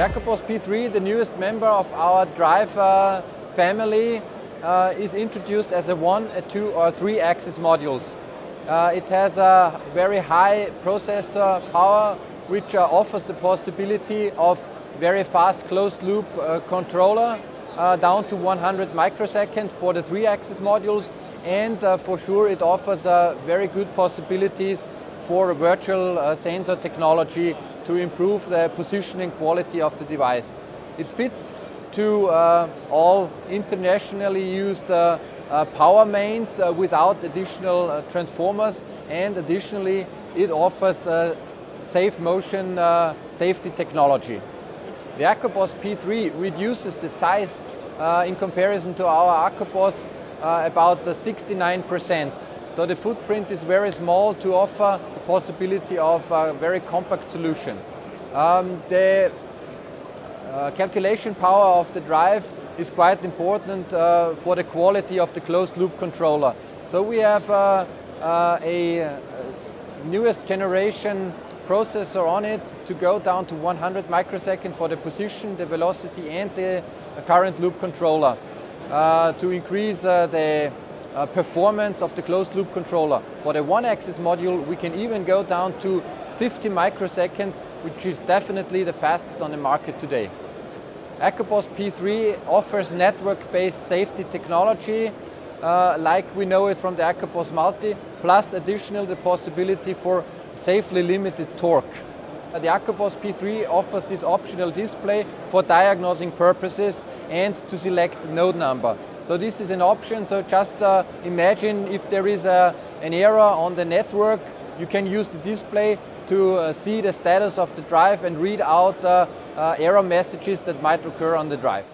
The Acopos P3, the newest member of our drive uh, family, uh, is introduced as a one, a two or three axis modules. Uh, it has a very high processor power which uh, offers the possibility of very fast closed loop uh, controller uh, down to 100 microsecond for the three axis modules and for sure it offers very good possibilities for a virtual sensor technology to improve the positioning quality of the device. It fits to uh, all internationally used uh, uh, power mains uh, without additional uh, transformers and additionally it offers uh, safe motion safety technology. The Acopos P3 reduces the size in comparison to our Acopos about 69%. So the footprint is very small to offer the possibility of a very compact solution. Um, the uh, calculation power of the drive is quite important uh, for the quality of the closed loop controller. So we have uh, uh a uh, newest generation processor on it to go down to 100 microseconds for the position, the velocity and the current loop controller uh, to increase the performance of the closed loop controller. For the one axis module we can even go down to 50 microseconds, which is definitely the fastest on the market today. Acopos P3 offers network-based safety technology, uh, like we know it from the Acopos Multi, plus additional the possibility for safely limited torque. Uh, the Acopos P3 offers this optional display for diagnosing purposes and to select node number. So this is an option, so just uh, imagine if there is a, an error on the network, you can use the display to uh, see the status of the drive and read out uh, uh, error messages that might occur on the drive.